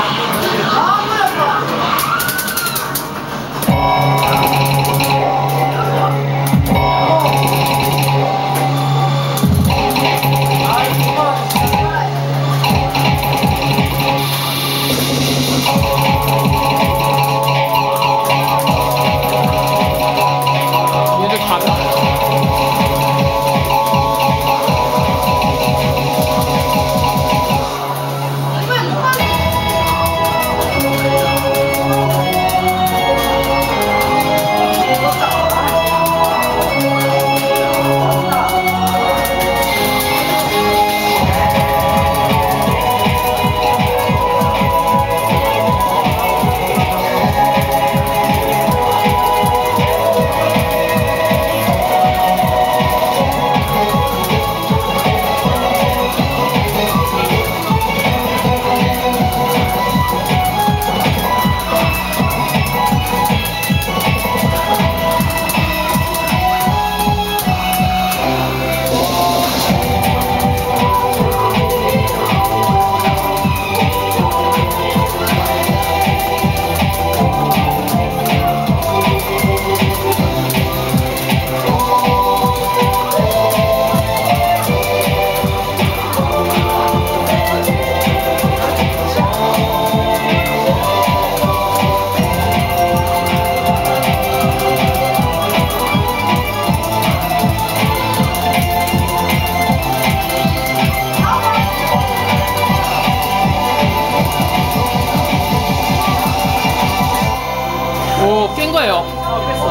Oh! 거예요. 어, 뺐어.